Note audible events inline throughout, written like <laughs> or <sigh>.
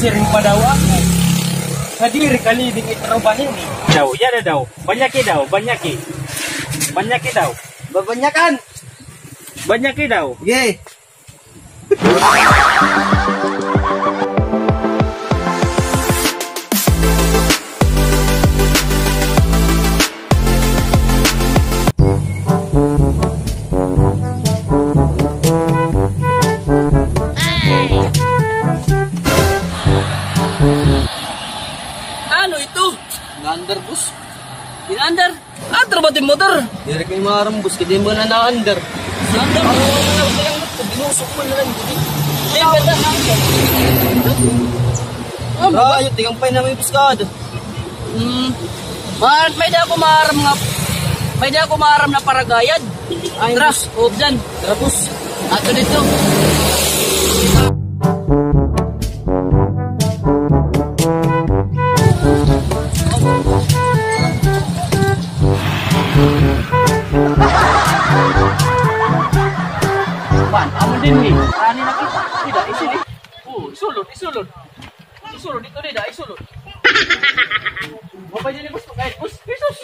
sering pada waktu Hadir kali di perubahan ini. jauh ya ada jauh Banyak ya dau, banyak ya. Banyak ya dau. Banyak kan? Banyak ya. Yeah. Under bus. Inaandar? Ah, trabatin motor. Diri kay marambus kay mo na na-under. Under mo. Binusok mo na lang. Hindi, ganda. Ah, Ah, ayo tingang pay na may buskada. Hmm. Man, may da ako maharam nga. May da ako maharam na paragayad. Ay, Tara, huwag dyan. Tara bus. Ato dito. Din ni. Ani na kita. Tidak, isili. Oh, isulod, isulod. Isulod dito dida, isulod. <laughs> Mapay din gusto kahit bus. Jesus.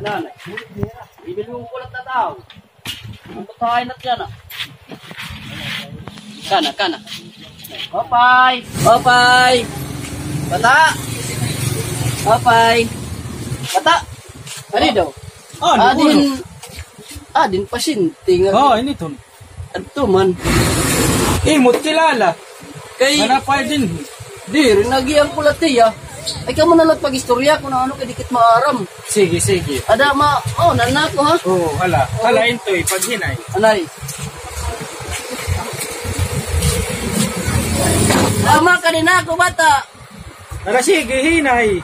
Ala na. Bibili mo kulat na tao. Ang na yan ah. Kana, kana. Papay. Papay. Bata. Papay. Bata. Ano daw? Ah, Ah, din. Ah, din pasyente nga. Oh, ini ton. Ato man. Imot kilala. Kay, Manapay din. di, rinagiyang ko latiya. Ay ka mo na lang pag-istorya kung ano kay dikit maaram. Sige, sige. Ada ma, oh, nanako ha. Oh, hala. Hala intoy pag hinay. Anay. Tama ka din ako, bata. Hala sige, hinay.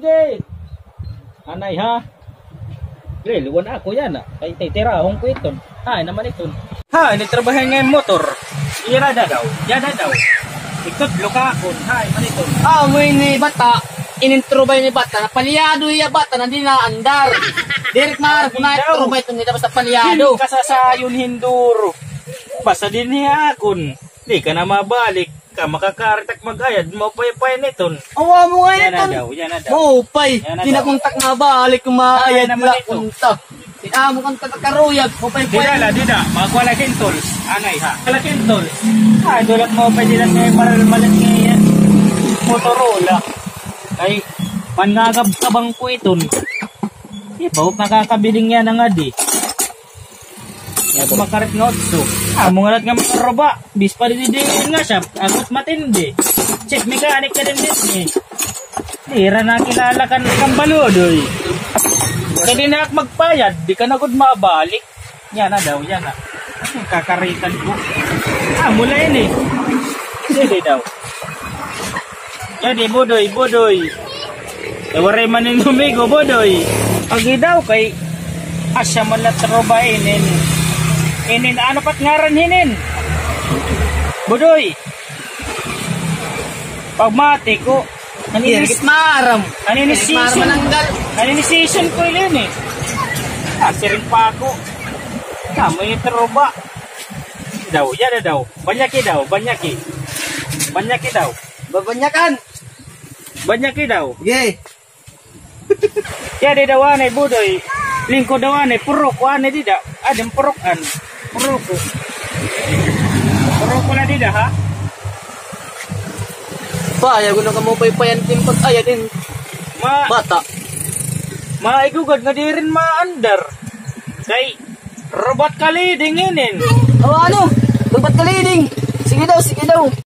Sige! Anay, ha? Pre, luwan ako yan, ah. Kay titirahong ko ito. Ha, naman ito. Ha, nitrabahan nga yung motor. Ira na daw. Yan na daw. Ikot, lukakon. Ha, naman ito. Ah, mo ni bata. Inintrubay ni bata. Napaliyado iya bata na di na andar. <laughs> Direk kung na itrubay ito nito basta paliyado. Hindi kasasayon hinduro. Basta din niya akon. Di ka na mabalik. Ka makakaritak magayad. Mapaypay nito. Awa mo nga Yan na daw, yan na daw. Maupay. Yan na Di na daw. kontak na balik kung maayad Ay, naman la ito. punta. Tinamo kang. Maupay Di na la, di na. Magwala kintols. Anay ha. Wala kintols. Ha, dulat mo pa din may maral malat ngayon. Motorola. Ay, mangagab-kabang ko ito. Di ba, nakakabiling yan ang adi. Ya, makarit nga otso. Ah, mga nga mga roba. Bis pa rin din nga siya. Agot matindi. Check mechanic ka din din eh. Tira na kilala ka ng kambaludoy. Kaya di na ako magpayad, di ka na gud mabalik. Yan na daw, yan na. Kakaritan ko. Ah, mula yun eh. Sige daw. Eh, bodoy, bodoy. Tawaray man yung humigo, bodoy. Pagi daw kay asya man la troba inin. Inin, ano pat ngaran hinin? Bodoy. Pagmati ko, naninis, maaram. naninis season. mananggal. Naninisition ko yun eh. Siring pa ako. Tama yung troba. Daw, yan na daw. Banyaki daw, banyaki. Banyaki daw. Babanyakan. Banyaki daw. Ye. Ya di daw anay budoy. Lingko daw anay purok anay di da. Adem purokan. Purok ko. Purok ko na di da ha. Pa, ayaw ko na kamupay-payan din pag ayaw din. Ma Bata. maigugad nga di rin maandar. Kay robot kali dinginin. O ano? Ba't ka leading? Sige daw, sige daw.